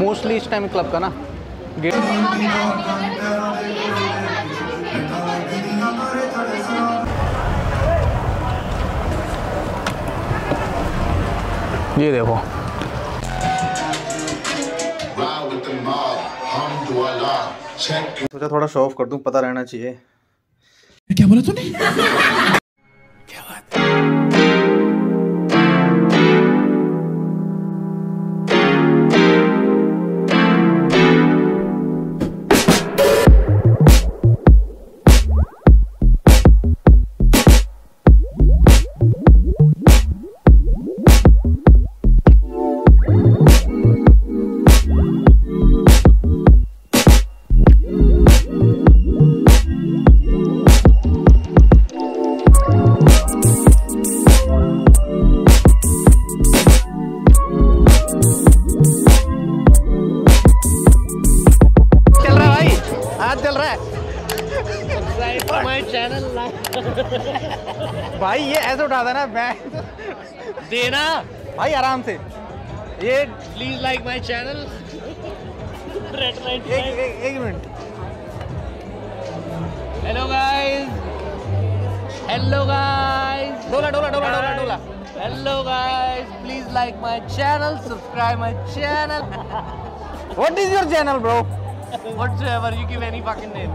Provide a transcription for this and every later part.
Mostly इस time club का ना। गेट ये देखो। सोचा थोड़ा शो ऑफ़ कर दूँ पता रहना चाहिए। क्या बोला तूने? भाई ये ऐसे उठा देना मैं देना। भाई आराम से। ये please like my channel red light एक, एक, एक minute. Hello guys hello guys डोला डोला डोला डोला डोला। Hello guys please like my channel subscribe my channel what is your channel bro whatever you give any fucking name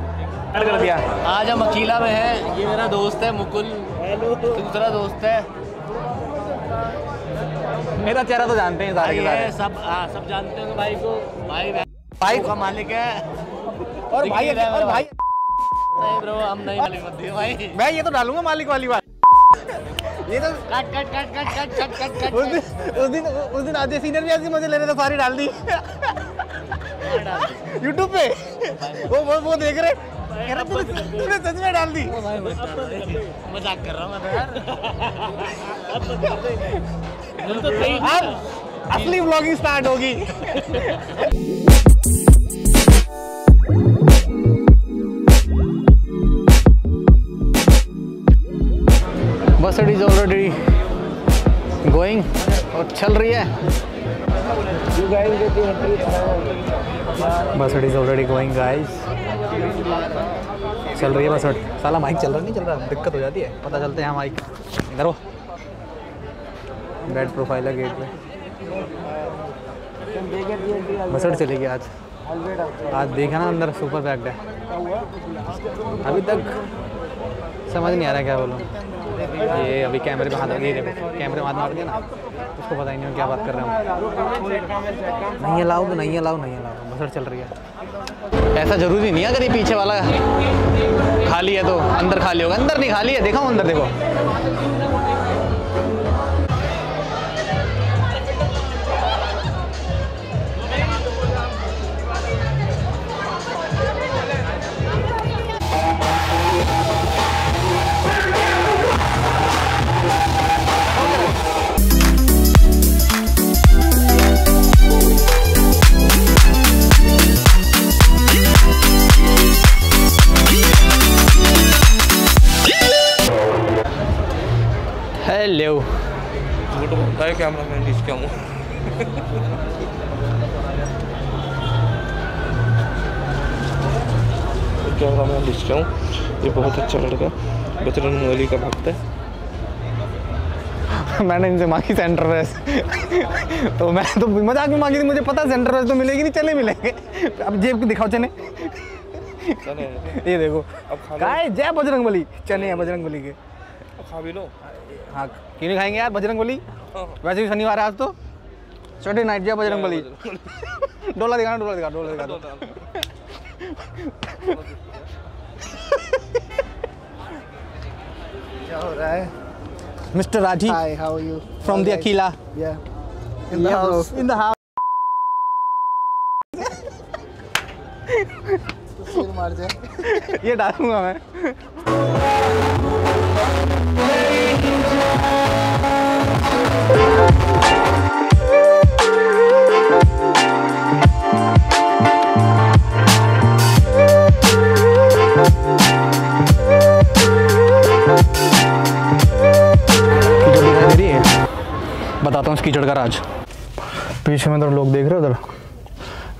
कर दिया। आज हम अकीला में हैं ये मेरा दोस्त है मुकुल। दूसरा दोस्त है। मेरा चेहरा तो जानते हैं सारे के सारे। सब हाँ सब जानते होंगे भाई को। भाई भाई का मालिक है। और भाई है और भाई। नहीं ब्रो हम नहीं मालिक भाई। मैं ये तो डालूँगा मालिक वाली बात। ये तो cut cut cut cut cut cut cut cut उस दिन उस दिन उस दिन अजय सीनियर भी ऐसी मज़े ले रहे थे सारी डाल दी। यूट्यूब पे। वो वो वो देख रहे। तूने तूने सच में डाल दी। मज़ाक कर रहा हूँ मैं तो यार। तो अब असली व्लॉगिंग स्टार्ट होगी। बस इज़ ऑलरेडी गोइंग और चल रही है। बस it is already going guys चल रही है बस। इट साला माइक चल रहा नहीं चल रहा? दिक्कत हो जाती है। पता चलते हैं माइक इधर हो। बैड प्रोफ़ाइल है गेट पे। बसट चलेगी आज। आज देखा ना अंदर सुपर पैक्ड है। अभी तक समझ नहीं आ रहा क्या बोलूँ। ये अभी कैमरे में हाथ देखो, कैमरे में हाथ मार दिया ना, उसको पता ही नहीं क्या बात कर रहे हूँ नहीं अलाउ तो नहीं अलाउ नहीं अलाउ बसर चल रही है। ऐसा ज़रूरी नहीं है अगर ये पीछे वाला खाली है तो अंदर खाली होगा, अंदर नहीं खाली है, देखा अंदर देखो। हेलो झूठ बोलता है कैमरा मैन इसका हूँ कैमरा मैन इसका हूँ ये बहुत अच्छा लड़का बजरंग बली का भक्त है। मैंने इनसे मांगी सेंटर वेस तो मैं तो मज़ाक में मांगी थी मुझे पता सेंटर वेस तो मिलेगी नहीं चले मिलेंगे। अब जेब को दिखाओ चने। ये देखो। जय बजरंग बली चने हैं बजरंग बली के। खा भी लो। हाँ क्यों नहीं खाएँगे यार? बजरंग बली। वैसे भी शनिवार है आज तो। सैटरडे नाइट जय बजरंग बली। डोला दिखाना डोला दिखा डोला दिखा क्या हो रहा है? Mister Rathi Hi, how are you? From the Akila Yeah. In the house. In the house मार जाए ये डालूँगा मैं। राज पीछे में तो लोग देख रहे हो उधर?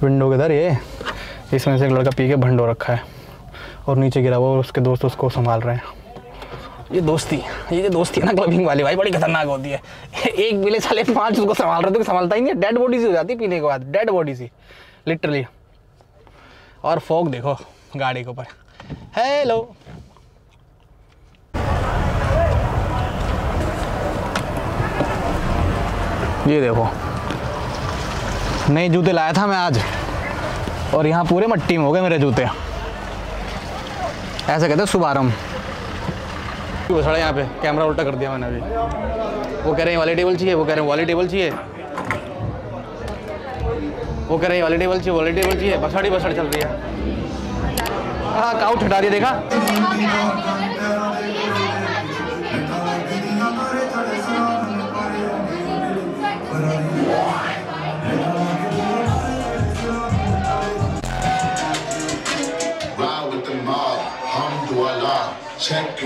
विंडो के इधर ये। इसमें से एक लड़का पी के भंडो रखा है। और नीचे गिरा हुआ और उसके दोस्त उसको संभाल रहे हैं। ये दोस्ती। ये जो दोस्ती है ना क्लबिंग वाली, भाई बड़ी खतरनाक होती है। एक मिले साले पाँच उसको संभाल रहे थे संभालता ही नहीं डेड बॉडी सी हो जाती पीने के बाद। डेड बॉडी सी। लिटरली और फोक देखो, गाड़ी के ऊपर। हेलो ये देखो। नए जूते लाया था मैं आज। और यहाँ पूरे मट्टी में हो गए मेरे जूते। ऐसे कहते शुभारंभ। घुसड़ा यहाँ पे कैमरा उल्टा कर दिया मैंने अभी। वो कह रहे हैं वाली टेबल चाहिए, वो कह रहे हैं वाली टेबल चाहिए। वो कह रहे हैं वाली टेबल चाहिए, वाली टेबल चाहिए। बसाड़ी बसड़ी चल रही है। हाँ काउट हटा दिया, देखा?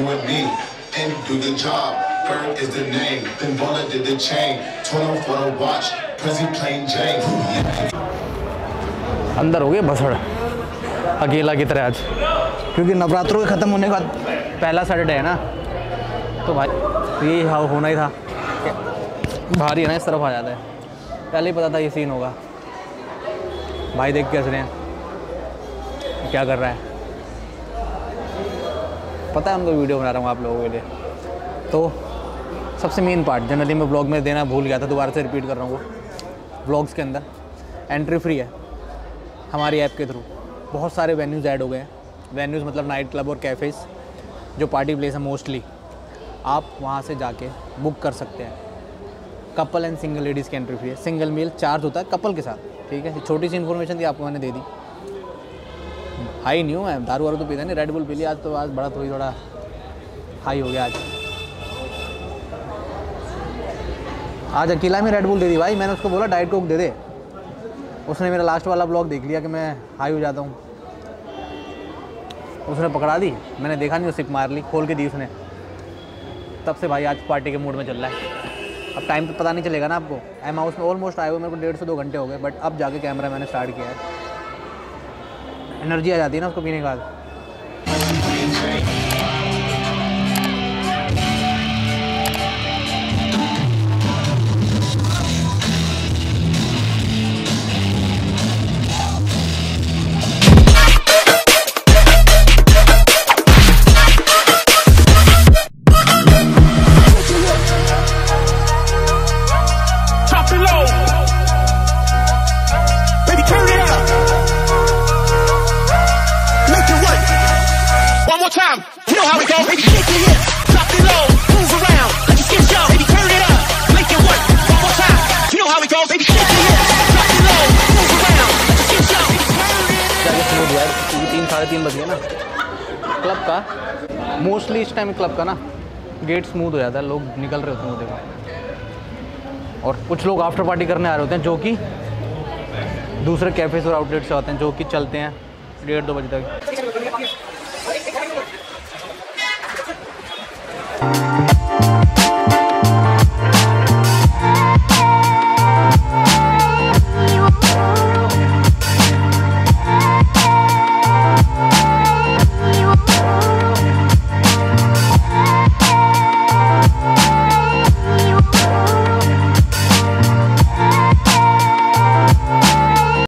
And me, and do your job. Bird is the name, then Baller did the chain. 12 for the watch, Prezi plain Jane. Yeah. अंदर हो गए भसड़ अकेला की तरह आज क्योंकि नवरात्रों के ख़त्म होने के बाद पहला सैटरडे है ना तो भाई ये हाँ होना ही था भारी है ना इस तरफ़ आ जाता है पहले ही पता था ये सीन होगा भाई देख के हंस रहे हैं क्या कर रहा है पता है उनको वीडियो बना रहा हूँ आप लोगों के लिए। तो सबसे मेन पार्ट जनरली मैं ब्लॉग में देना भूल गया था, दोबारा से रिपीट कर रहा हूँ वो। ब्लॉग्स के अंदर। एंट्री फ्री है। हमारी ऐप के थ्रू बहुत सारे वेन्यूज़ ऐड हो गए हैं। वेन्यूज़ मतलब नाइट क्लब और कैफ़ेज़ जो पार्टी प्लेस है मोस्टली आप वहाँ से जाके बुक कर सकते हैं। कपल एंड सिंगल लेडीज़ की एंट्री फ्री है। सिंगल मेल चार्ज होता है कपल के साथ। ठीक है? छोटी सी इन्फॉर्मेशन थी आपको मैंने दे दी। हाई नहीं हूँ मैं, दारू वारू तो पीता नहीं रेड बुल पी लिया, आज तो आज बड़ा थोड़ी थोड़ा हाई हो गया आज। आज अकेला में रेड बुल दे दी भाई, मैंने उसको बोला डाइट कोक दे दे। उसने मेरा लास्ट वाला ब्लॉग देख लिया कि मैं हाई हो जाता हूँ। उसने पकड़ा दी, मैंने देखा नहीं सिप मार ली, खोल के दी उसने। तब से भाई आज पार्टी के मूड में चल रहा है। अब टाइम तो पता नहीं चलेगा ना आपको। एम हाउस में ऑलमोस्ट आए हुए, मेरे को डेढ़ से दो घंटे हो गए बट अब जाके कैमरा मैंने स्टार्ट किया है। एनर्जी आ जाती है ना उसको पीने के बाद। है इस टाइम क्लब का ना गेट स्मूथ हो जाता है, लोग निकल रहे होते हैं देखो। और कुछ लोग आफ्टर पार्टी करने आ रहे होते हैं, जो कि दूसरे कैफेज और आउटलेट से आते हैं, जो कि चलते हैं डेढ़ दो बजे तक।